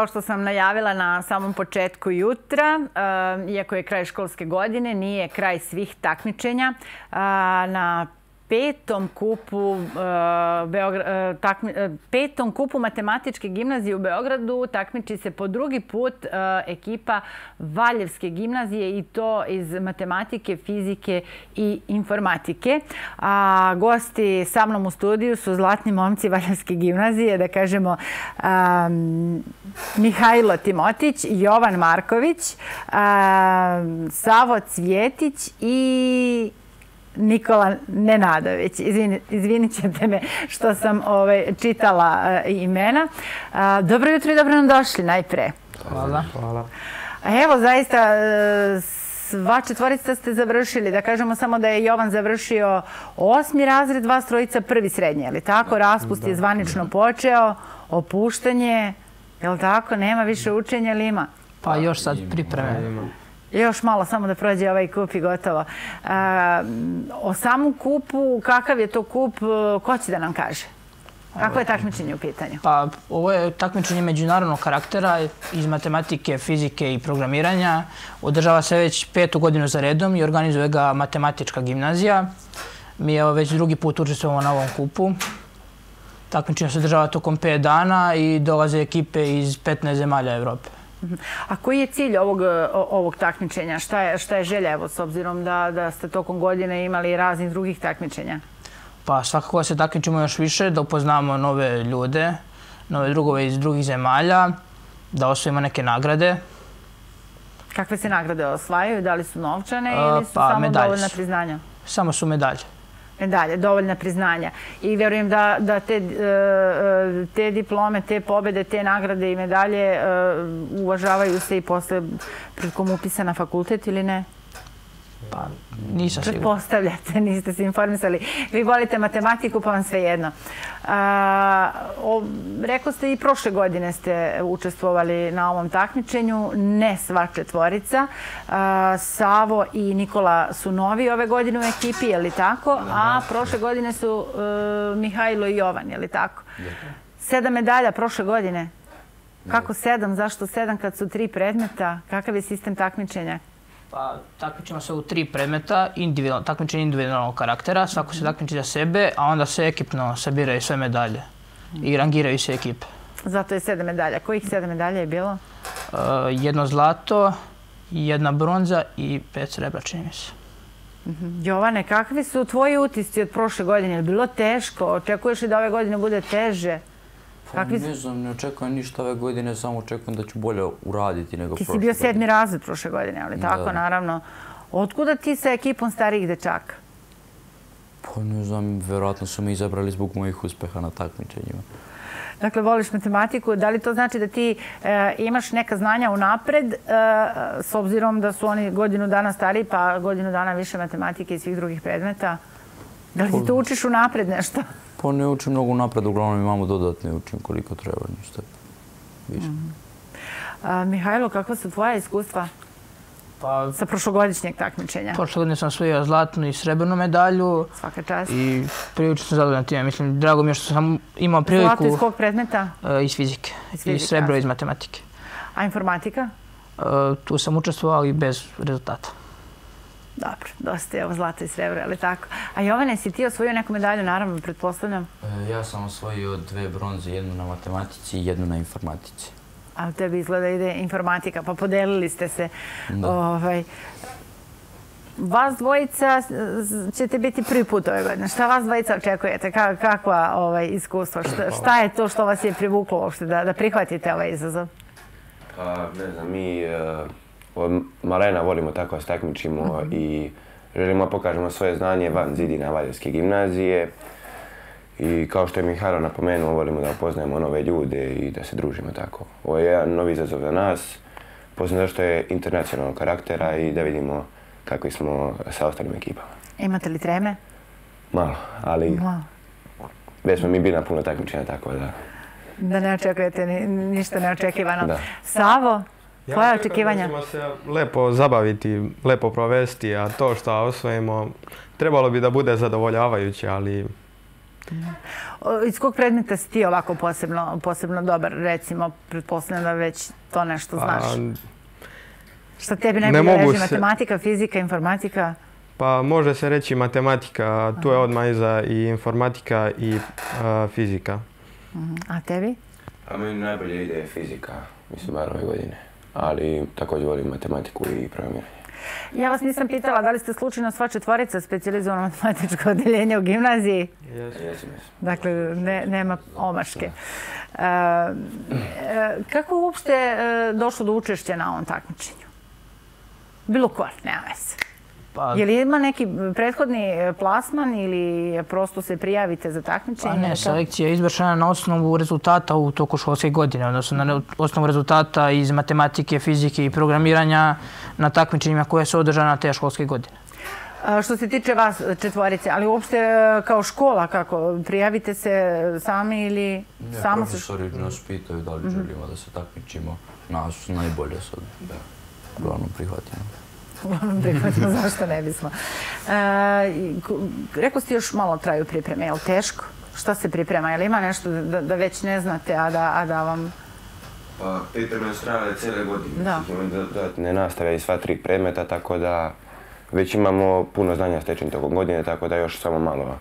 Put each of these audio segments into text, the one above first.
kao što sam najavila na samom početku jutra, eh, iako je kraj školske godine, nije kraj svih takmičenja. Eh, na petom kupu, uh, uh, takmi, uh, petom kupu matematičke gimnazije u Beogradu takmiči se po drugi put uh, ekipa Valjevske gimnazije i to iz matematike, fizike i informatike. A gosti sa mnom u studiju su zlatni momci Valjevske gimnazije, da kažemo um, Mihajlo Timotić, Jovan Marković, um, Savo Cvjetić i Nikola Nenadović. Izvini, izvinit ćete me što sam ovaj, čitala uh, imena. Uh, dobro jutro i dobro nam došli najpre. Hvala. Hvala. Evo, zaista, uh, sva četvorica ste završili. Da kažemo samo da je Jovan završio osmi razred, dva strojica prvi srednje. Je li tako? Raspust je zvanično počeo, opuštanje. Je li tako? Nema više učenja ili ima? Pa još sad pripreme. Još malo samo da prođe ovaj kup i gotovo. Mm, o samom kupu, kakav je to kup, e, ko će da nam kaže? Kako je takmičenje u pitanju? Pa, ovo je takmičenje međunarodnog karaktera iz matematike, fizike i programiranja. Održava se već petu godinu za redom i organizuje ga matematička gimnazija. Mi je već drugi put učestvujemo na ovom kupu. Takmičenje se održava tokom 5 dana i dolaze ekipe iz 15 zemalja Evrope. A koji je cilj ovog, ovog takmičenja? Šta je, šta je želja, evo, s obzirom da, da ste tokom godine imali raznih drugih takmičenja? Pa svakako da se takmičimo još više, da upoznamo nove ljude, nove drugove iz drugih zemalja, da osvojimo neke nagrade. Kakve se nagrade osvajaju? Da li su novčane ili su pa, samo dovoljna priznanja? Samo su medalje medalje, dovoljna priznanja. I vjerujem da, da te, e, e, te diplome, te pobede, te nagrade i medalje e, uvažavaju se i posle prilikom upisa na fakultet ili ne? Pa, nisam sigurno. Pretpostavljate, niste se informisali. Vi volite matematiku, pa vam sve jedno. A, o, rekao ste i prošle godine ste učestvovali na ovom takmičenju, ne sva četvorica. A, Savo i Nikola su novi ove godine u ekipi, je li tako? A prošle godine su uh, Mihajlo i Jovan, je li tako? Sedam medalja prošle godine. Kako sedam? Zašto sedam kad su tri predmeta? Kakav je sistem takmičenja? Pa, takmičimo se u tri predmeta, individualno, takmičenje individualnog karaktera, svako se takmiči za sebe, a onda se ekipno sabiraju sve medalje i rangiraju se ekipe. Zato je sedam medalja. Kojih sedam medalja je bilo? Uh, jedno zlato, jedna bronza i pet srebra, čini mi se. Mhm. Jovane, kakvi su tvoji utisci od prošle godine? Je bilo teško? Očekuješ li da ove godine bude teže? Pa ne znam, ne očekujem ništa ove godine, samo očekujem da ću bolje uraditi nego prošle godine. Ti si bio sedmi razred prošle godine, ali tako, naravno. Otkuda ti sa ekipom starijih dečaka? Pa ne znam, verovatno su me izabrali zbog mojih uspeha na takmičenjima. Dakle, voliš matematiku. Da li to znači da ti e, imaš neka znanja u napred, e, s obzirom da su oni godinu dana stariji, pa godinu dana više matematike i svih drugih predmeta? Da li ti to učiš u napred nešto? Pa ne učim mnogo napred, uglavnom imamo dodatne učim koliko treba, ništa više. Mm -hmm. Mihajlo, kakva su tvoja iskustva pa, sa prošlogodišnjeg takmičenja? Prošle godine sam osvojio zlatnu i srebrnu medalju. Svaka čast. I prilično sam zadovoljan time. Mislim, drago mi je što sam imao priliku... Zlato iz kog predmeta? Uh, iz fizike. Iz fizike. I srebro iz matematike. A informatika? Uh, tu sam učestvovao i bez rezultata. Dobro, dosta je ovo zlato i srebro, ali tako. A Jovane, si ti osvojio neku medalju, naravno, pretpostavljam? E, ja sam osvojio dve bronze, jednu na matematici i jednu na informatici. A u tebi izgleda ide informatika, pa podelili ste se. Ovaj, vas dvojica ćete biti prvi put ove godine. Šta vas dvojica očekujete? Kakva ovaj, iskustva? Šta, šta je to što vas je privuklo uopšte da, da prihvatite ovaj izazov? Pa, ne znam, mi... Uh od Marena volimo tako da takmičimo mm -hmm. i želimo pokažemo svoje znanje van zidina Valjevske gimnazije. I kao što je Mihajlo napomenuo, volimo da upoznajemo nove ljude i da se družimo tako. Ovo je jedan novi izazov za nas, poznam zašto je internacionalnog karaktera i da vidimo kakvi smo sa ostalim ekipama. Imate li treme? Malo, ali Malo. već smo mi bili na puno takmičenja, tako da... Da ne očekujete ni, ništa neočekivano. Da. Savo, Tvoje očekivanja? Ja ćemo se lepo zabaviti, lepo provesti, a to što osvojimo trebalo bi da bude zadovoljavajuće, ali Iz kog predmeta si ti ovako posebno, posebno dobar, recimo, pretpostavljam da već to nešto znaš? Šta tebi najbolje mogu leži? se- Matematika, fizika, informatika? Pa može se reći matematika, tu je odmah iza i informatika i a, fizika. A tebi? A meni najbolje ide fizika, mislim, bar ove godine. Ali također volim matematiku i programiranje. Ja vas nisam pitala da li ste slučajno sva četvorica specijalizovano matematičko odeljenje u gimnaziji. Jesam, jesam. Dakle, ne, nema omaške. E, e, kako je uopšte e, došlo do učešća na ovom takmičenju? Bilo ko, nema veze. Pa, Je li ima neki prethodni e, plasman ili prosto se prijavite za takmičenje? pa ne, selekcija je izvršena na osnovu rezultata u toku školske godine, odnosno na osnovu rezultata iz matematike, fizike i programiranja na takmičenjima koje su održane te školske godine. A, Što se tiče vas četvorice, ali uopšte e, kao škola, kako prijavite se sami ili Ne, samo se... profesori nas pitaju da li želimo da se takmičimo. Nas najbolje sad, da, uglavnom prihvatimo. Uglavnom prihvatimo, zašto ne bismo. E, rekao ste još malo traju pripreme, je li teško? Šta se priprema? Je li ima nešto da, da već ne znate, a da, a da vam... Pa, pripreme su trajale cijele godine. Da. Dodatne nastave i sva tri predmeta, tako da već imamo puno znanja stečenih tokom godine, tako da još samo malo.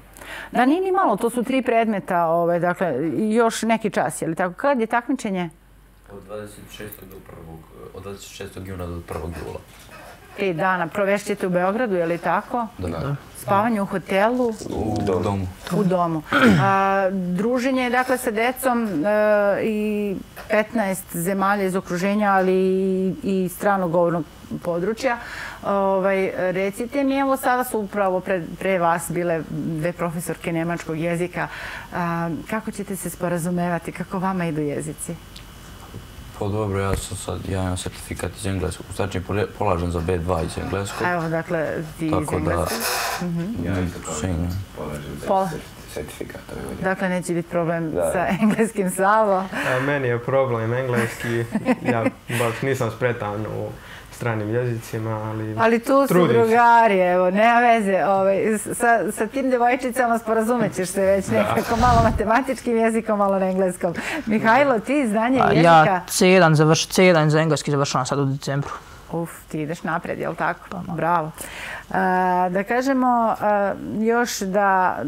Da, nije ni malo, to su tri predmeta, ove, dakle, još neki čas, je li tako? Kad je takmičenje? Od 26. do 1. od 26. juna do 1. jula. Pet dana provešćete u Beogradu, je li tako? Da, da. Spavanje u hotelu, U domu. u domu. A, druženje dakle sa decom e, i 15 zemalja iz okruženja, ali i, i stranog govornog područja. Ovaj, recite mi, evo sada su upravo pre, pre vas bile dve profesorke nemačkog jezika. A, kako ćete se sporazumevati? Kako vama idu jezici? Pa dobro, ja sam sad, ja imam certifikat iz engleskog, znači polažem za B2 iz engleskog. Evo, dakle, ti iz Tako da, engleskog. Ja Sigurno. polažem Pola. certifikat ove godine. Dakle, neće biti problem Da. sa engleskim Savo. Meni je problem engleski, ja baš nisam spretan u stranim jezicima, ali... Ali tu su drugari, evo, nema veze. Ovaj, sa, sa tim devojčicama sporazumit ćeš se već nekako malo matematičkim jezikom, malo na engleskom. Mihajlo, ti znanje Pa, jezika? ja C1, završ, C1 za engleski završavam sad u decembru. Uf, ti ideš napred, jel tako? Bravo. A, da kažemo a, još da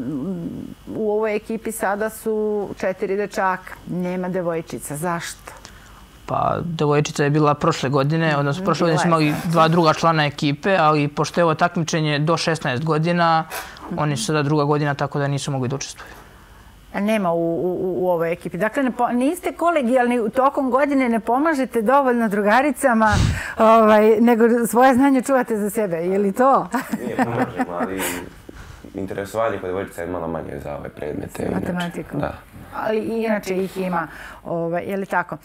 u ovoj ekipi sada su četiri dečaka, nema devojčica. Zašto? Pa, devojčica je bila prošle godine, odnosno prošle godine smo je, imali dva druga člana ekipe, ali pošto je ovo takmičenje do 16 godina, oni su sada druga godina, tako da nisu mogli da učestvuju. A Nema u, u, u ovoj ekipi. Dakle, ne po, niste kolegijalni u tokom godine, ne pomažete dovoljno drugaricama, ovaj, nego svoje znanje čuvate za sebe. Je li to? Nije pomažemo, ali interesovanje kod devojčica je malo manje za ove predmete. Matematiku. Da. Ali inače ih ima. Ovaj, je li tako?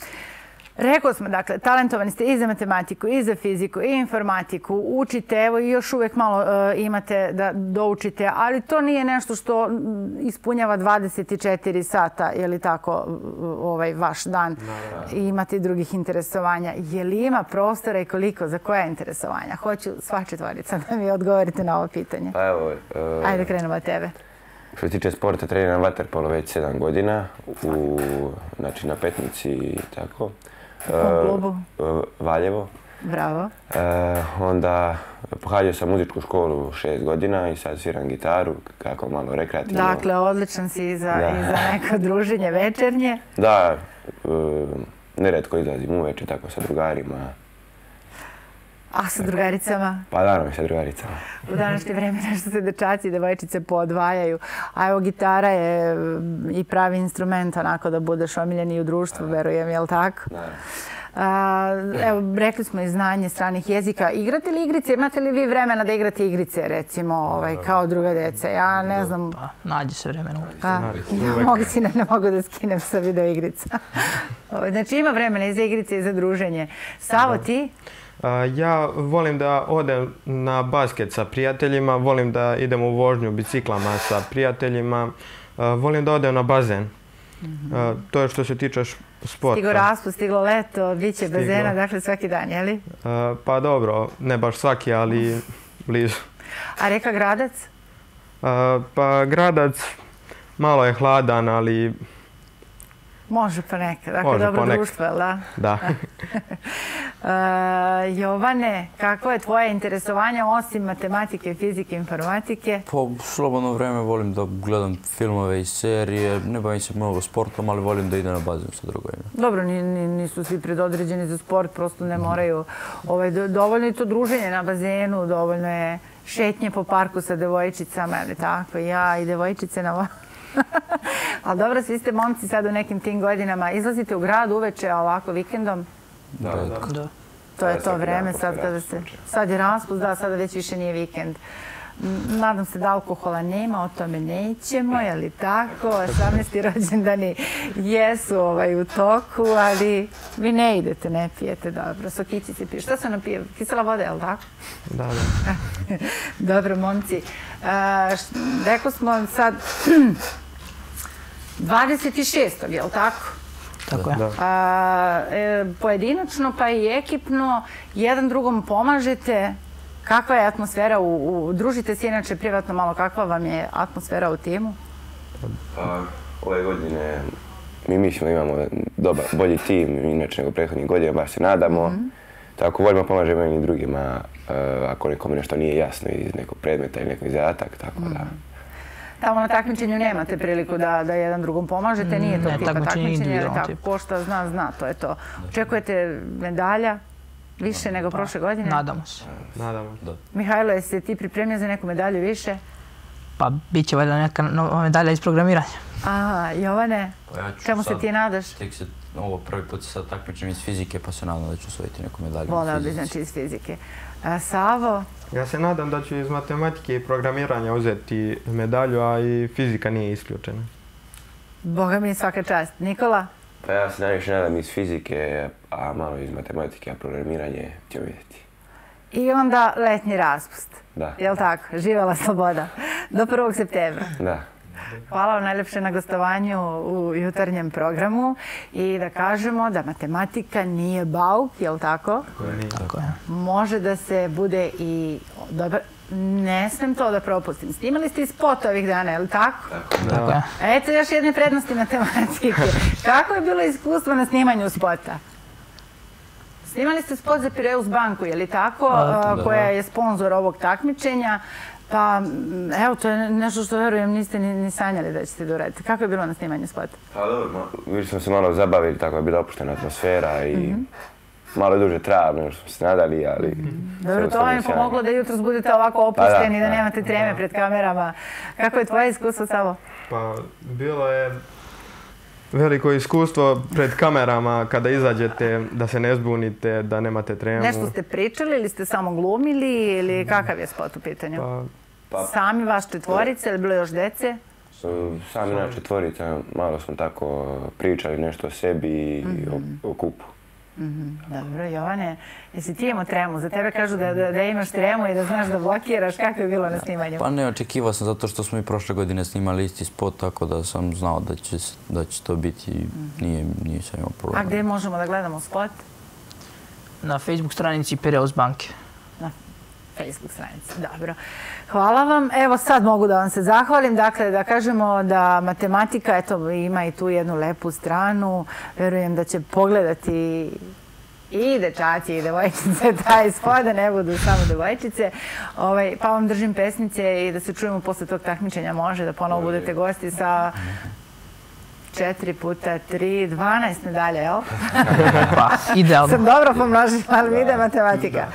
Rekao smo, dakle, talentovani ste i za matematiku, i za fiziku, i informatiku. Učite, evo i još uvijek malo e, imate da doučite, ali to nije nešto što ispunjava 24 sata, je li tako, ovaj vaš dan. I imate drugih interesovanja. Je li ima prostora i koliko, za koja interesovanja? Hoću sva četvorica da mi odgovorite na ovo pitanje. Pa evo, e, Ajde, krenemo od tebe. Što se tiče sporta, treniram vaterpolo već 7 godina, u, znači na Petnici i tako. Kom klubu? E, Valjevo. Bravo. E, onda pohađao sam muzičku školu 6 godina i sad sviram gitaru, kako malo rekreativno. Dakle, odličan si i za, i za neko druženje večernje. Da, e, neretko izlazim uveče tako sa drugarima. A sa drugaricama? Pa i sa drugaricama. U današnje vreme nešto se dečaci i devojčice podvajaju. A evo, gitara je mm, i pravi instrument, onako da budeš omiljen i u društvu, verujem, jel tako? Naravno. A, evo, rekli smo i znanje stranih jezika. Igrate li igrice? Imate li vi vremena da igrate igrice, recimo, ovaj, kao druga deca? Ja ne znam. Pa, nađe se vremena uvijek. A, ja mogu si ne, ne mogu da skinem sa video igrica. Ovaj, znači ima vremena i za igrice i za druženje. Savo, ti? A, Ja volim da odem na basket sa prijateljima, volim da idem u vožnju biciklama sa prijateljima, volim da odem na bazen. To je što se tiče sporta. Stigo raspust, stiglo leto, bit će bazena, dakle svaki dan, jeli? A, Pa dobro, ne baš svaki, ali blizu. A reka Gradac? Pa gradac, malo je hladan, ali Može neka, dakle Može dobro ponekad. društvo, da? da. E, Jovane, kako je tvoje interesovanje osim matematike, fizike, informatike? U slobodno vreme volim da gledam filmove i serije. Ne bavim se mnogo sportom, ali volim da idem na bazen sa drugovima. Dobro, ni, ni, nisu svi predodređeni za sport, prosto ne moraju. Ovaj, do- dovoljno je to druženje na bazenu, dovoljno je šetnje po parku sa devojčicama, ali tako, ja i devojčice na va- Ali dobro, svi ste momci sad u nekim tim godinama. Izlazite u grad uveče, a ovako vikendom? Da, da. Da. To je to vreme sad kada se... Sad je raspust, da, sada već više nije vikend. Nadam se da alkohola nema, o tome nećemo, je li tako? 18. rođendani jesu ovaj, u toku, ali vi ne idete, ne pijete, dobro. Sokići se pije. Šta se nam pije? Kisela voda, je li tako? Da, da. Dobro, momci. Š- rekao smo sad 26. je li tako? Tako je. Da. A, e, pojedinačno pa i ekipno, jedan drugom pomažete. Kakva je atmosfera u, u družite se inače privatno malo, kakva vam je atmosfera u timu? Pa, ove godine mi mislimo imamo dobar, bolji tim inače nego prethodnih godina, baš se nadamo. Tako voljimo pomažemo jedni drugima eh, ako nekome nešto nije jasno iz nekog predmeta ili nekog zadatak, tako da. Tamo na takmičenju nemate priliku da, da jedan drugom pomažete, nije to Ne, tipa takmičenje je takmičenje, ali individualno tako, ko šta zna, zna, to je to. Očekujete medalja više nego prošle godine? Nadamo se. Nadamo. se. Mihajlo, jesi ti pripremio za neku medalju više? Pa bit će valjda neka nova medalja iz programiranja. Aha, Jovane, Pa ja ću čemu se sad- ti nadaš? Tek se ovo prvi put se sad takmičim iz fizike, pa se nadam da ću osvojiti neku medalju. u Voleo bi, znači, iz fizike. A, Savo, Ja se nadam da ću iz matematike i programiranja uzeti medalju, a i fizika nije isključena. Boga mi svaka čast. Nikola? Pa ja se najviše nadam iz fizike, a malo iz matematike, a programiranje ćemo vidjeti. I onda letnji raspust. Da, Jel tako? Živala sloboda. Do 1. septembra. da. Hvala vam najlepše na gostovanju u jutarnjem programu i da kažemo da matematika nije bauk, jel tako? Tako je. Može da se bude i dobar... Ne smem to da propustim. Snimali ste i spot ovih dana, jel tako? Tako je. Eto još jedne prednosti matematike. Kako je bilo iskustvo na snimanju spota? Snimali ste spot za Pireus banku, je li tako? A, da. koja je sponsor ovog takmičenja. Pa, m, evo, to je nešto što verujem niste ni, ni sanjali da ćete da uradite. Kako je bilo na snimanju spota? Pa dobro, ma- više smo se malo zabavili, tako je bila opuštena atmosfera i malo duže trajalo nego što smo se nadali, ali... Dobro, sve to vam je pomoglo da jutros budete ovako opušteni, Pa da, da, da. nemate treme pred kamerama. Kako je tvoje iskustvo, Savo? Pa bilo je veliko iskustvo pred kamerama kada izađete da se ne zbunite, da nemate tremu. Nešto ste pričali ili ste samo glumili ili kakav je spot u pitanju? Pa, Pa- Sami vaš četvorice ili bilo još dece? Sami na četvorica, malo smo tako pričali nešto o sebi i o, o kupu. Dobro, Jovane, jesi ti imao tremu? Za tebe kažu da, da, da imaš tremu i da znaš da blokiraš. Kako je bilo na snimanju? Pa ne, očekivao sam zato što smo i prošle godine snimali isti spot, tako da sam znao da će, s- da će to biti i nije, nije sam imao A problema. gdje možemo da gledamo spot? Na Facebook stranici Pireus banke. Facebook stranici. Dobro. Hvala vam. Evo sad mogu da vam se zahvalim. Dakle, da kažemo da matematika eto, ima i tu jednu lepu stranu. Verujem da će pogledati i dečaci i devojčice taj spot, da ne budu samo devojčice. Ovaj, pa vam držim pesnice i da se čujemo posle tog takmičenja može da ponovo budete gosti sa četiri puta tri, 12 medalja, jel? Pa, idealno. Sam dobro pomnožila, ali mi ide matematika.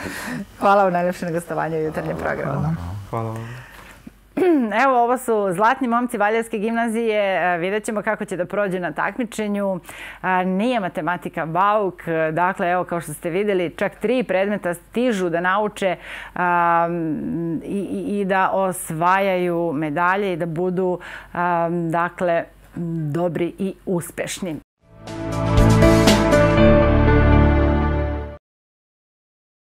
Hvala vam najljepše na gostovanju u jutarnjem programu. hvala vam. Evo, ovo su zlatni momci Valjevske gimnazije. E, Vidjet ćemo kako će da prođe na takmičenju. A, Nije matematika bauk. E, Dakle, evo, kao što ste vidjeli, čak tri predmeta stižu da nauče a, i, i, i da osvajaju medalje i da budu, dakle, dobri i uspešni.